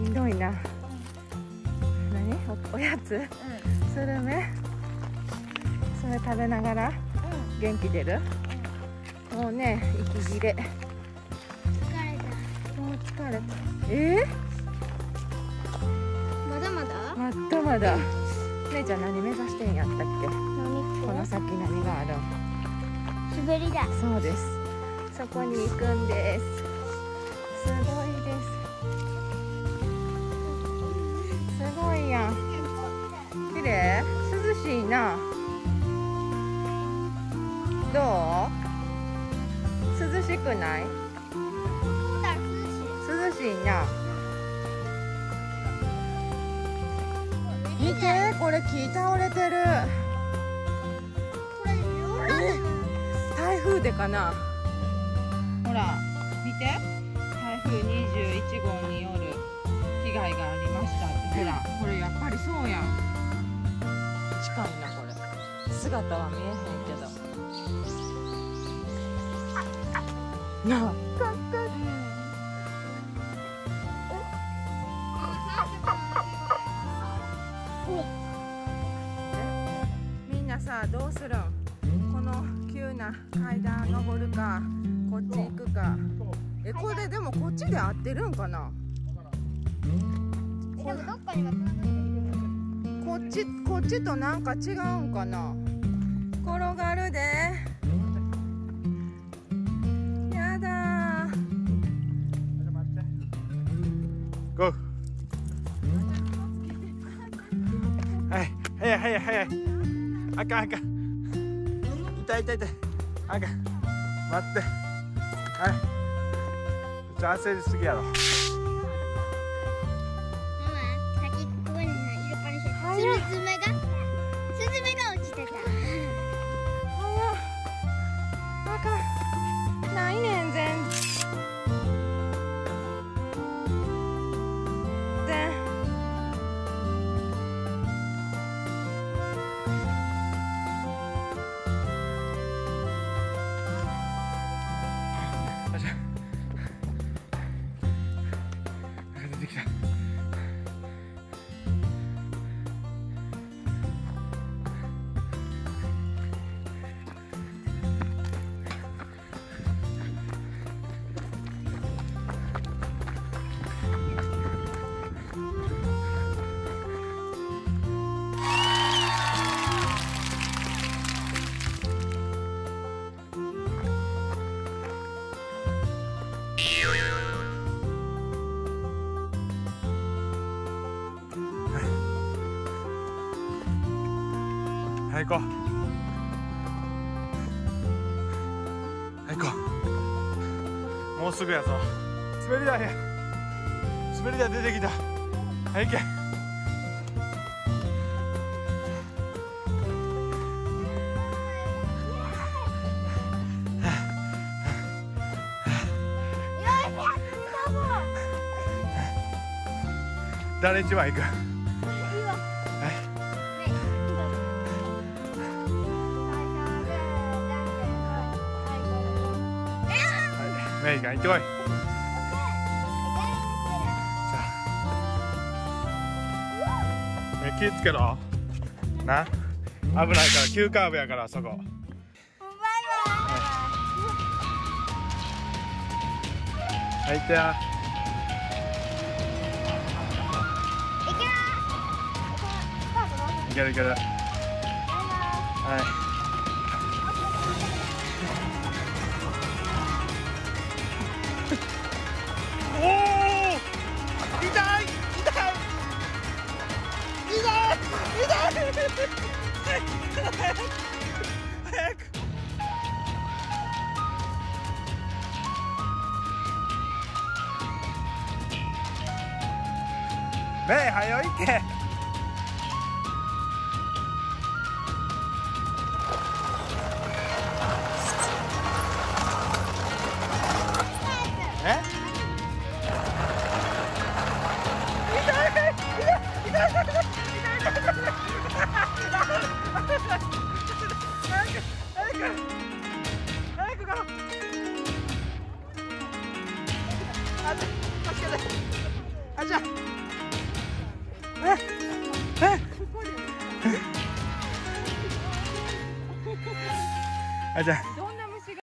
しんどいな。何？おおやつ？うスルメ？それ食べながら元気出る？もうね息切れ。疲れた。もう疲れた。え？まだまだ？ー、まだまだ。姉ちゃん何目指してんやったっけ？何この先何があるん？滑りだそうです。そこに行くんです。すごいですごいやん。綺麗？涼しいな。どう？涼しくない？涼しい。な見てこれ木倒れてる。台風でかな？ほら見て。台風21号による被害がありましたってほらこれやっぱりそうやん。近いなこれ。姿は見えへんけど。なあ。みんなさどうする？ん。この急な階段登るかこっち行くか。えこれでもこっちで合ってるんかな？でもどっかには繋がってるこっちこっちとなんか違うんかな。転がるで。やだ。ーゴーはい早い早い早い。あかんあかん。痛い痛い痛い。あかん。待って。はい。ちょ焦りすぎやろはい行こう。はい行こう。もうすぐやぞ。滑り台や滑り台出てきた。はい行け。誰一番行くてこい。さあえ気ぃつけろ。な？危ないから急カーブやからそこ。はい。行ってや。いけるいける。はいえ早い行けあ助けてあじゃええあじゃ